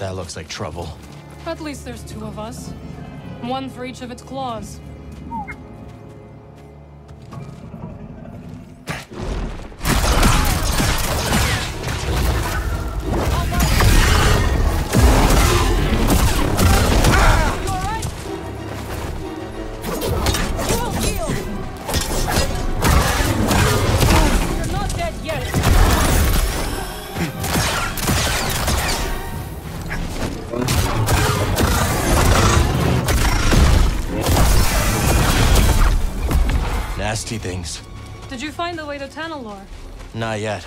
That looks like trouble. At least there's two of us. One for each of its claws. Nasty things. Did you find the way to Tanalorr? Not yet.